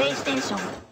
プレイステーション